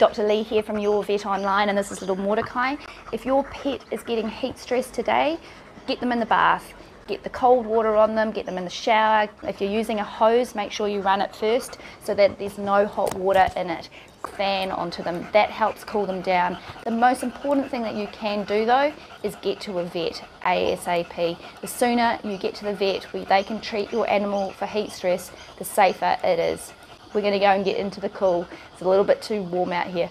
Dr. Lee here from Your Vet Online, and this is little Mordecai. If your pet is getting heat stress today, get them in the bath. Get the cold water on them, get them in the shower. If you're using a hose, make sure you run it first so that there's no hot water in it. Fan onto them, that helps cool them down. The most important thing that you can do though is get to a vet ASAP. The sooner you get to the vet where they can treat your animal for heat stress, the safer it is. We're going to go and get into the cool. It's a little bit too warm out here.